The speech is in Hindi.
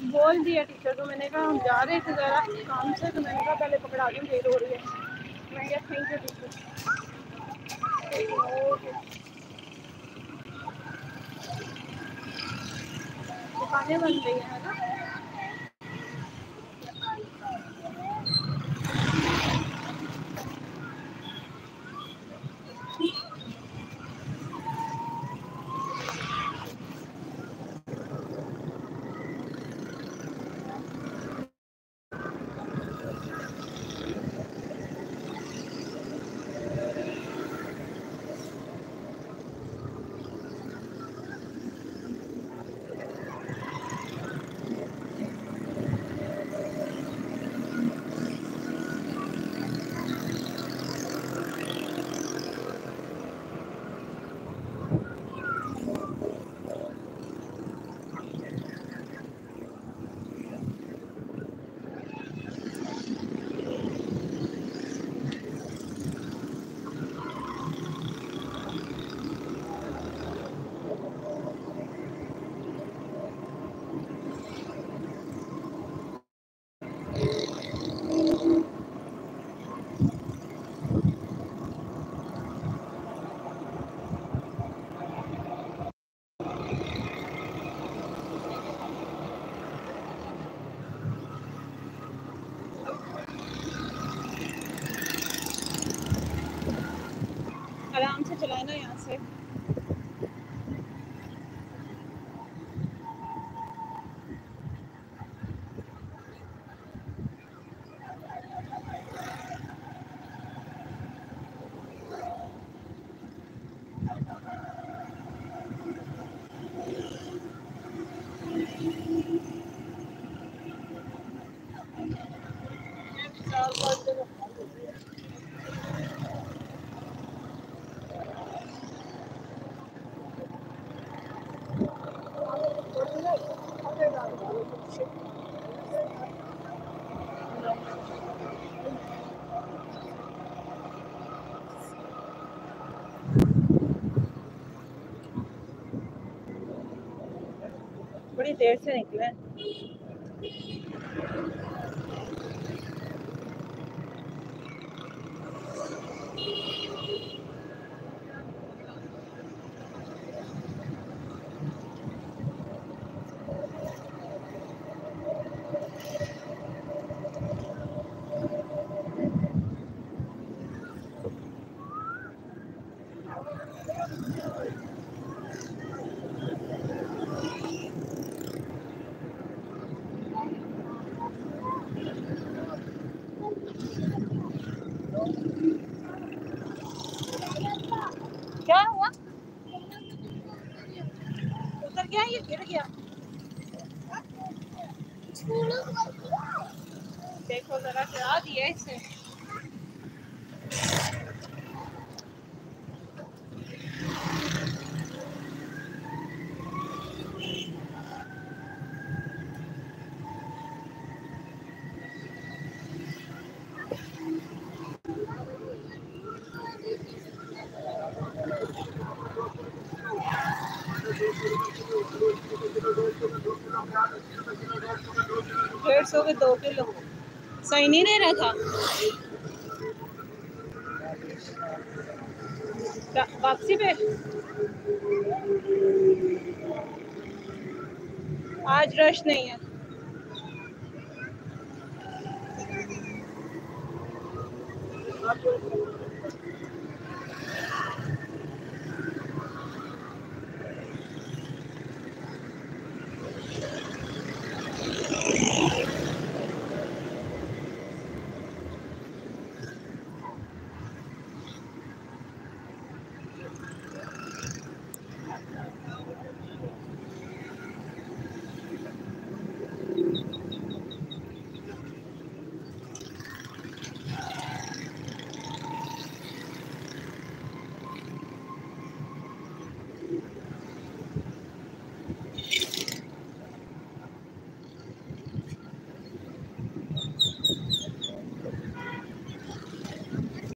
बोल दिया टीचर को, मैंने कहा, हम जा रहे थे ज़रा काम से तो मैंने कहा, पहले पकड़ा दूँ, देर हो रही है। मैं क्या थैंक यू टीचर दुकानें बन गई हैं। आराम से चलाना यहाँ से। बड़ी देर से निकले। क्या हुआ? उतर गया ये गिर गया। देखो जरा गिरा दिया इसे। सौ के दो किलो सही नहीं रहा था वापसी पे। आज रश नहीं है।